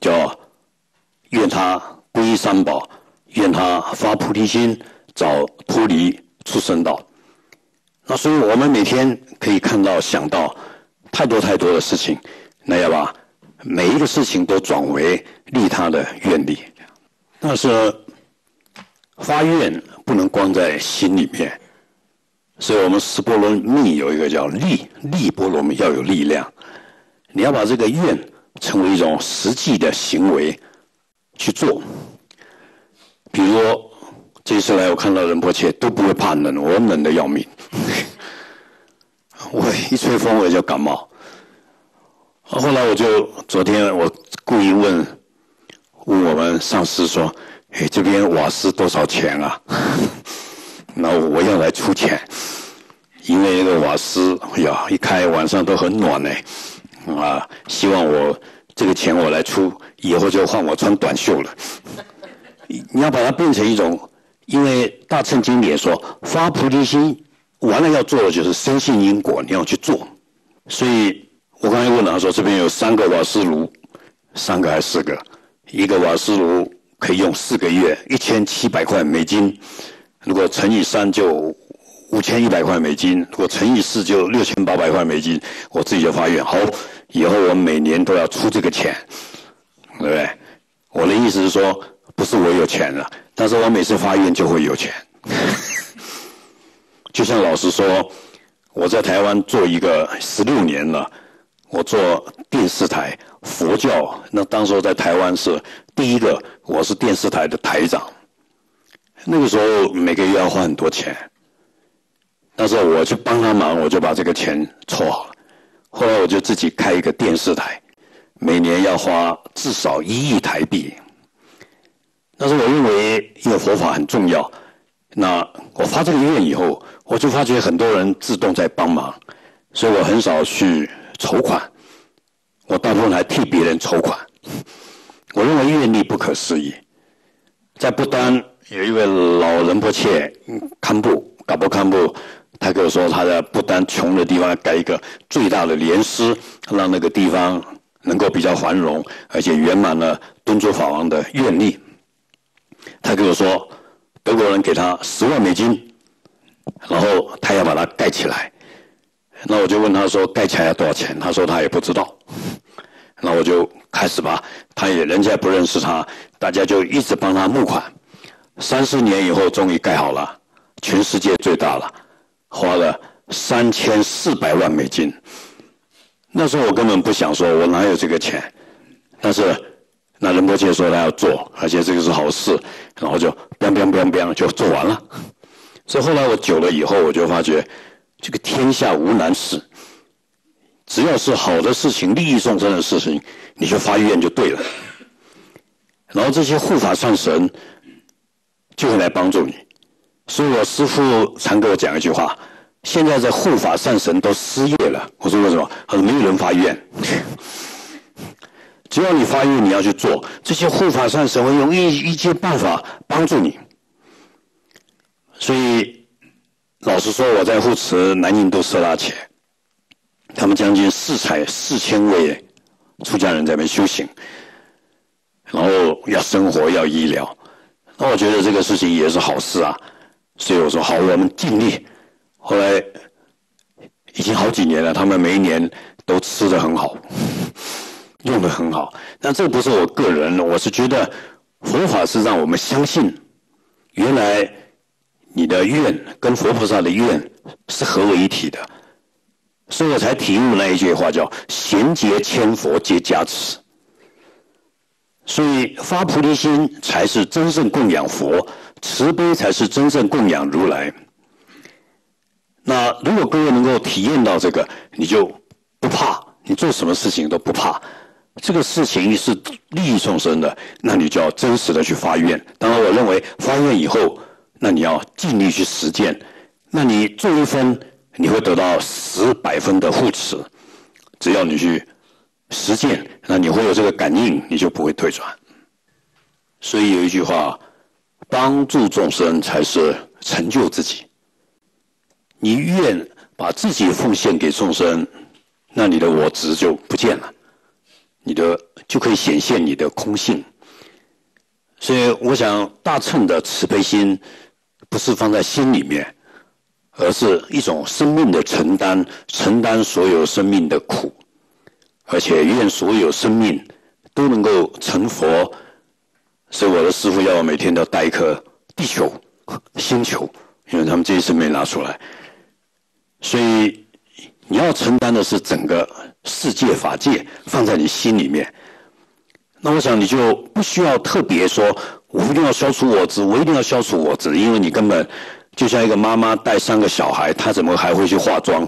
叫愿它皈依三宝，愿它发菩提心。早脱离畜生道，那所以我们每天可以看到、想到太多太多的事情，那要把每一个事情都转为利他的愿力。但是发愿不能光在心里面，所以我们十波罗蜜有一个叫力力波罗蜜，要有力量。你要把这个愿成为一种实际的行为去做，比如。这次来，我看到仁波切都不会怕冷，我冷的要命。我一吹风我就感冒。后来我就昨天我故意问问我们上司说：“哎，这边瓦斯多少钱啊？” 那我要来出钱，因为那个瓦斯哎呀一开晚上都很暖呢。啊，希望我这个钱我来出，以后就换我穿短袖了。你要把它变成一种。因为大乘经典说发菩提心，完了要做的就是深信因果，你要去做。所以我刚才问了，他说这边有三个瓦斯炉，三个还是四个？一个瓦斯炉可以用四个月，一千七百块美金。如果乘以三就五千一百块美金，如果乘以四就六千八百块美金。我自己就发愿，好，以后我每年都要出这个钱，对不对？我的意思是说，不是我有钱了。但是我每次发愿就会有钱，就像老师说，我在台湾做一个十六年了，我做电视台佛教，那当时在台湾是第一个，我是电视台的台长。那个时候每个月要花很多钱，但是我去帮他忙，我就把这个钱凑好了。后来我就自己开一个电视台，每年要花至少一亿台币。但是我认为因为佛法很重要，那我发这个愿以后，我就发觉很多人自动在帮忙，所以我很少去筹款，我大部分还替别人筹款。我认为愿力不可思议，在不丹。有一位老人迫切堪布嘎布堪布，他跟我说，他在不丹穷的地方盖一个最大的莲师，让那个地方能够比较繁荣，而且圆满了敦珠法王的愿力。他跟我说，德国人给他十万美金，然后他要把它盖起来。那我就问他说，盖起来要多少钱？他说他也不知道。那我就开始吧，他也人家不认识他，大家就一直帮他募款。三四年以后，终于盖好了，全世界最大了，花了三千四百万美金。那时候我根本不想说，我哪有这个钱？但是那仁波切说他要做，而且这个是好事，然后就就做完了。所以后来我久了以后，我就发觉，这个天下无难事，只要是好的事情、利益众生的事情，你就发愿就对了。然后这些护法上神。就会来帮助你，所以我师父常给我讲一句话：现在这护法善神都失业了。我说为什么？他说没有人发愿，只要你发愿，你要去做，这些护法善神会用一一切办法帮助你。所以，老实说，我在护持南印度色拉切，他们将近四彩四千位出家人在那边修行，然后要生活，要医疗。那我觉得这个事情也是好事啊，所以我说好，我们尽力。后来已经好几年了，他们每一年都吃的很好，用的很好。但这不是我个人，我是觉得佛法是让我们相信，原来你的愿跟佛菩萨的愿是合为一体的，所以我才体悟那一句话叫“贤劫千佛皆加持”。所以发菩提心才是真正供养佛，慈悲才是真正供养如来。那如果各位能够体验到这个，你就不怕，你做什么事情都不怕。这个事情是利益众生的，那你就要真实的去发愿。当然，我认为发愿以后，那你要尽力去实践。那你做一分，你会得到十百分的护持。只要你去。实践，那你会有这个感应，你就不会退转。所以有一句话，帮助众生才是成就自己。你愿把自己奉献给众生，那你的我执就不见了，你的就可以显现你的空性。所以我想，大乘的慈悲心不是放在心里面，而是一种生命的承担，承担所有生命的苦。而且愿所有生命都能够成佛，所以我的师傅要我每天都带一颗地球、星球，因为他们这一次没拿出来。所以你要承担的是整个世界法界放在你心里面。那我想你就不需要特别说，我一定要消除我执，我一定要消除我执，因为你根本就像一个妈妈带三个小孩，她怎么还会去化妆？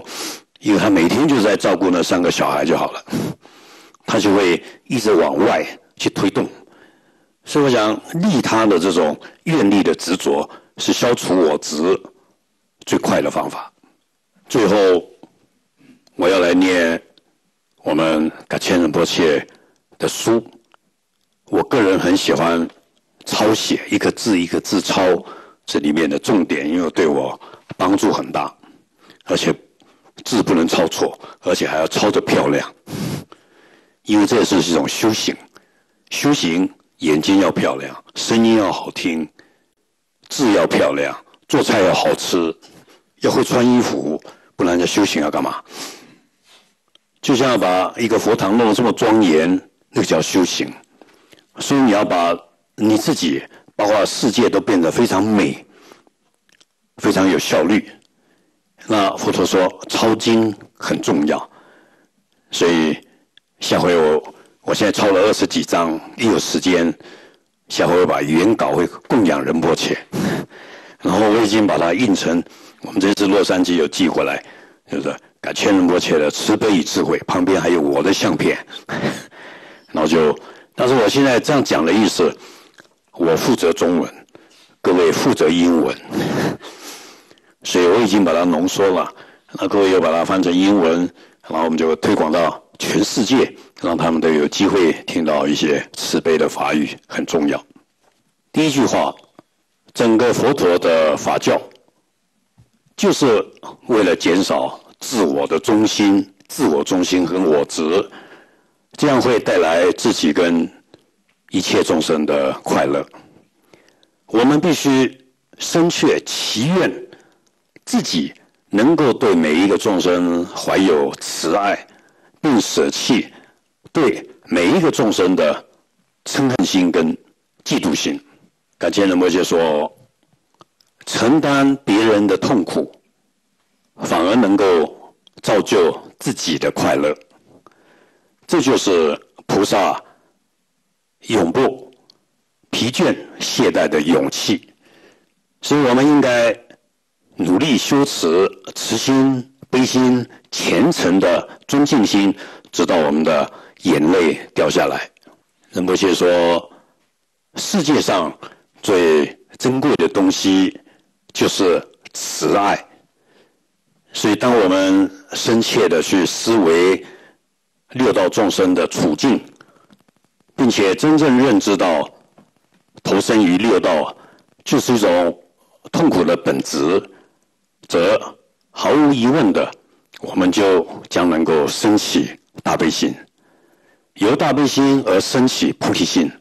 因为他每天就在照顾那三个小孩就好了，他就会一直往外去推动，所以我想利他的这种愿力的执着是消除我执最快的方法。最后，我要来念我们噶千仁波切的书，我个人很喜欢抄写一个字一个字抄这里面的重点，因为对我帮助很大，而且。字不能抄错，而且还要抄得漂亮，因为这也是一种修行。修行眼睛要漂亮，声音要好听，字要漂亮，做菜要好吃，要会穿衣服，不然这修行要干嘛？就像把一个佛堂弄得这么庄严，那个叫修行。所以你要把你自己，包括世界都变得非常美，非常有效率。那佛陀说抄经很重要，所以下回我我现在抄了二十几章，一有时间，下回我把原稿会供养仁波切，然后我已经把它印成我们这次洛杉矶有寄过来，就是感谢仁波切的慈悲与智慧，旁边还有我的相片，然后就，但是我现在这样讲的意思，我负责中文，各位负责英文。所以我已经把它浓缩了，那各位又把它翻成英文，然后我们就推广到全世界，让他们都有机会听到一些慈悲的法语，很重要。第一句话，整个佛陀的法教，就是为了减少自我的中心、自我中心和我执，这样会带来自己跟一切众生的快乐。我们必须深切祈愿。自己能够对每一个众生怀有慈爱，并舍弃对每一个众生的嗔恨心跟嫉妒心。感谢仁波切说，承担别人的痛苦，反而能够造就自己的快乐。这就是菩萨永不疲倦懈怠的勇气。所以我们应该。努力修持慈心、悲心、虔诚的尊敬心，直到我们的眼泪掉下来。仁波切说：“世界上最珍贵的东西就是慈爱。”所以，当我们深切的去思维六道众生的处境，并且真正认知到投身于六道就是一种痛苦的本质。则毫无疑问的，我们就将能够升起大悲心，由大悲心而升起菩提心。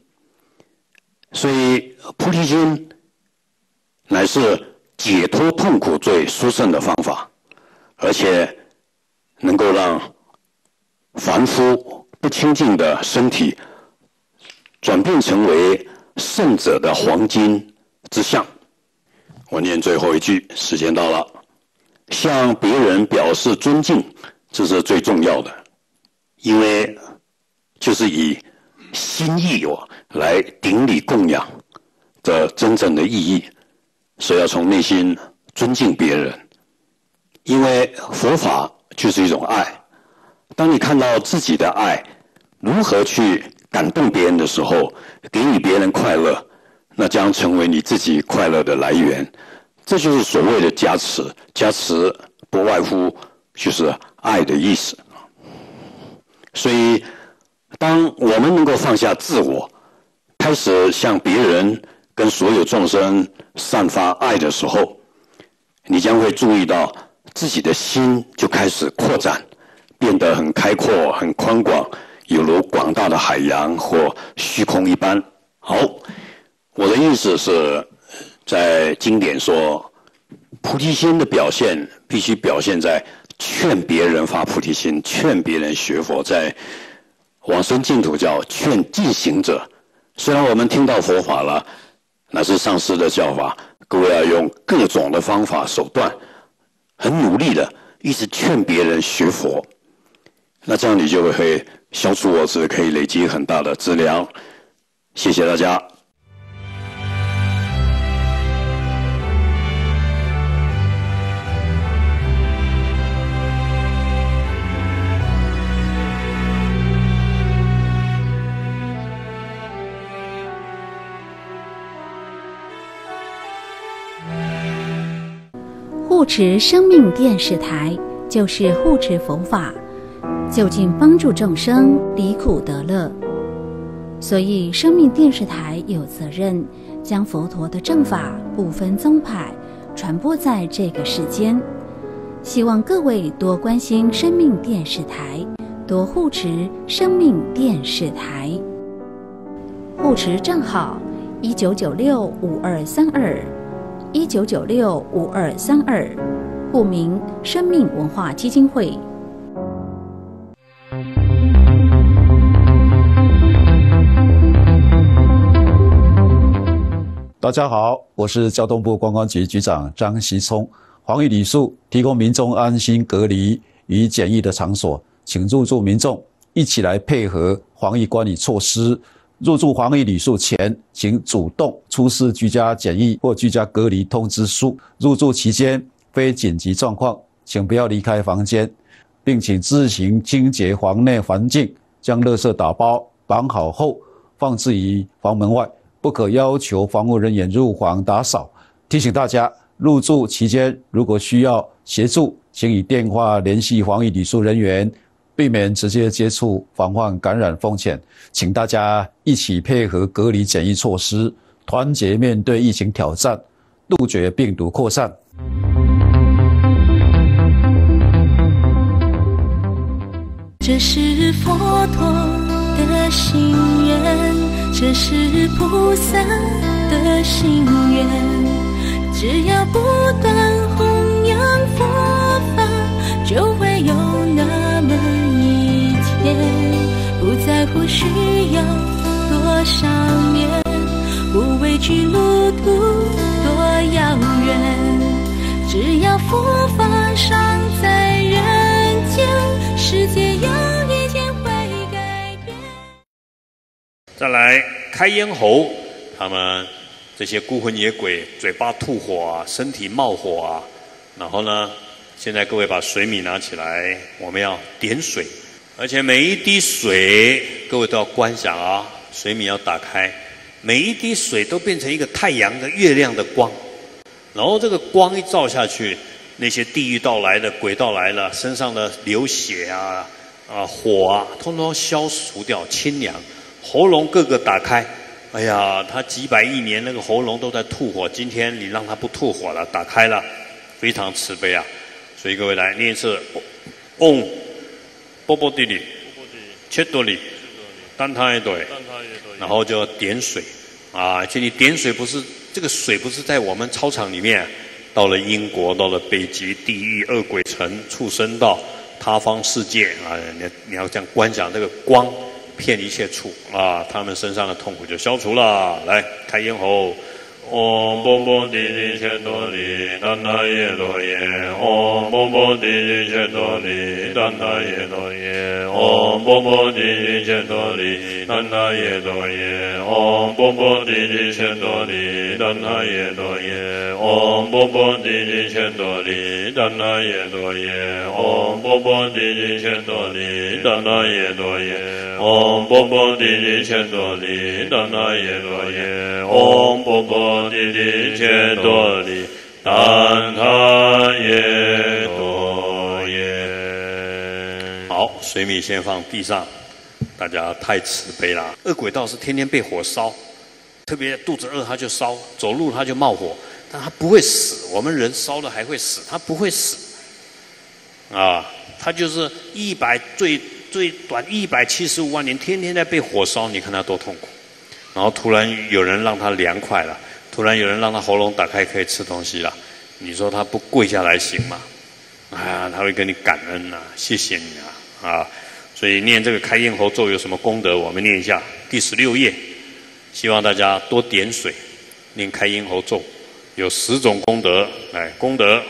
所以菩提心乃是解脱痛苦最殊胜的方法，而且能够让凡夫不清净的身体转变成为圣者的黄金之相。我念最后一句，时间到了。向别人表示尊敬，这是最重要的，因为就是以心意哦来顶礼供养的真正的意义，所以要从内心尊敬别人。因为佛法就是一种爱，当你看到自己的爱如何去感动别人的时候，给予别人快乐，那将成为你自己快乐的来源。这就是所谓的加持，加持不外乎就是爱的意思。所以，当我们能够放下自我，开始向别人跟所有众生散发爱的时候，你将会注意到自己的心就开始扩展，变得很开阔、很宽广，犹如广大的海洋或虚空一般。好，我的意思是。在经典说，菩提心的表现必须表现在劝别人发菩提心，劝别人学佛。在往生净土叫劝进行者。虽然我们听到佛法了，那是上师的教法，各位要用各种的方法手段，很努力的一直劝别人学佛。那这样你就会消除我是，可以累积很大的资粮。谢谢大家。护持生命电视台就是护持佛法，就近帮助众生离苦得乐。所以，生命电视台有责任将佛陀的正法不分宗派传播在这个世间。希望各位多关心生命电视台，多护持生命电视台。护持账号：一九九六五二三二。一九九六五二三二，户名生命文化基金会。大家好，我是交通部观光局局长张习聪。防疫礼数提供民众安心隔离与检疫的场所，请入住民众一起来配合防疫管理措施。入住防疫旅宿前，请主动出示居家检疫或居家隔离通知书。入住期间非紧急状况，请不要离开房间，并请自行清洁房内环境，将垃圾打包绑好后放置于房门外，不可要求防务人员入房打扫。提醒大家，入住期间如果需要协助，请以电话联系防疫旅宿人员。避免直接接触，防范感染风险，请大家一起配合隔离检疫措施，团结面对疫情挑战，杜绝病毒扩散。这是佛陀的心愿，这是菩萨的心愿，只要不断弘扬佛法，就会有不需要多少年，不畏惧路途多遥远，只要佛法尚在人间，世界有一天会改变。再来开咽喉，他们这些孤魂野鬼，嘴巴吐火啊，身体冒火啊，然后呢，现在各位把水米拿起来，我们要点水。而且每一滴水，各位都要观想啊，水米要打开，每一滴水都变成一个太阳的、月亮的光，然后这个光一照下去，那些地狱道来的、鬼道来了，身上的流血啊、啊火啊，通通消除掉，清凉，喉咙各个打开，哎呀，他几百亿年那个喉咙都在吐火，今天你让他不吐火了，打开了，非常慈悲啊，所以各位来念一次，嗡。波波地里，切多里，单他一朵，然后就点水，啊，这里点水不是这个水不是在我们操场里面，到了英国，到了北极地狱恶鬼城畜生道他方世界啊，你你要这样观想这个光，骗一切处啊，他们身上的痛苦就消除了。来，开咽喉。Om Bom Bom Dili Chetoli Danda Ye Loye Om Bom Bom Dili Chetoli Danda Ye Loye Om Bom Bom Dili Chetoli Danda Ye Loye Om Bom Bom Dili Chetoli Danda Ye Loye Om Bom Bom Dili Chetoli Danda Ye Loye Om Bom Bom Dili Chetoli Danda Ye Loye Om Bom Bom Dili Chetoli Danda Ye Loye Om Bom Bom 利，达那耶多耶。嗡波波地地切多利，但他也多也。好，水米先放地上，大家太慈悲了。恶鬼道是天天被火烧，特别肚子饿他就烧，走路他就冒火，但他不会死。我们人烧了还会死，他不会死。啊，他就是一百最最短一百七十五万年，天天在被火烧，你看他多痛苦。然后突然有人让他凉快了。突然有人让他喉咙打开，可以吃东西了，你说他不跪下来行吗？啊，他会跟你感恩呐，谢谢你啊啊！所以念这个开咽喉咒有什么功德？我们念一下第十六页，希望大家多点水，念开咽喉咒，有十种功德。来，功德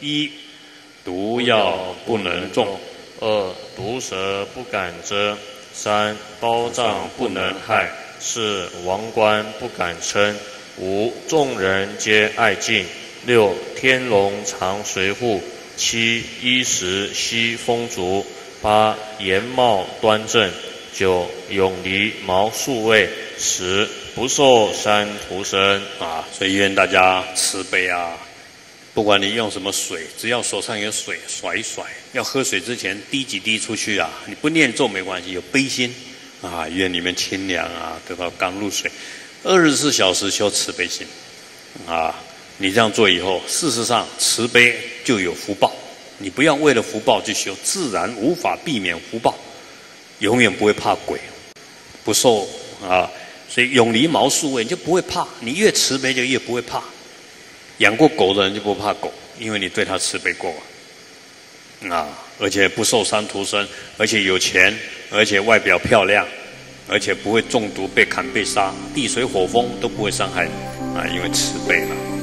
一，毒药不能中；二，毒蛇不敢蛰；三，包障不能害；四，王冠不敢称。五众人皆爱敬，六天龙常随护，七衣食悉丰足，八颜貌端正，九永离毛数位，十不受三徒生。啊，所以愿大家慈悲啊！不管你用什么水，只要手上有水，甩一甩。要喝水之前滴几滴出去啊！你不念咒没关系，有悲心啊！愿你们清凉啊，得到甘露水。二十四小时修慈悲心，啊，你这样做以后，事实上慈悲就有福报。你不要为了福报去修，自然无法避免福报，永远不会怕鬼，不受啊。所以永离毛数位，你就不会怕。你越慈悲，就越不会怕。养过狗的人就不怕狗，因为你对他慈悲过啊。而且不受伤徒生，而且有钱，而且外表漂亮。而且不会中毒、被砍、被杀，地水火风都不会伤害你啊！因为慈悲嘛。